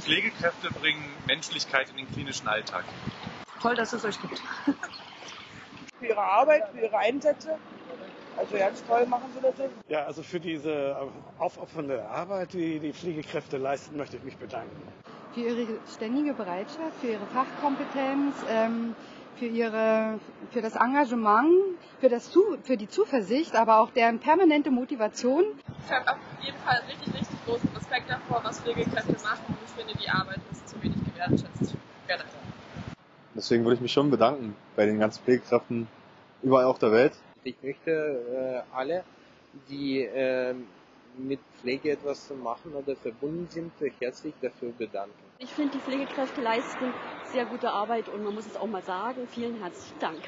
Pflegekräfte bringen Menschlichkeit in den klinischen Alltag. Toll, dass es euch gibt. für ihre Arbeit, für ihre Einsätze. Also ganz toll machen sie das. Ja, also für diese aufopfernde Arbeit, die die Pflegekräfte leisten, möchte ich mich bedanken. Für ihre ständige Bereitschaft, für ihre Fachkompetenz, ähm, für, ihre, für das Engagement, für, das für die Zuversicht, aber auch deren permanente Motivation. Ich habe auf jeden Fall richtig, richtig großen Respekt davor, was Pflegekräfte machen und ich finde, die Arbeit ist zu wenig gewertschätzt. Deswegen würde ich mich schon bedanken bei den ganzen Pflegekräften überall auf der Welt. Ich möchte äh, alle, die äh, mit Pflege etwas machen oder verbunden sind, herzlich dafür bedanken. Ich finde, die Pflegekräfte leisten sehr gute Arbeit und man muss es auch mal sagen. Vielen herzlichen Dank.